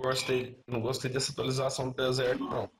gostei, não gostei dessa atualização do deserto, não.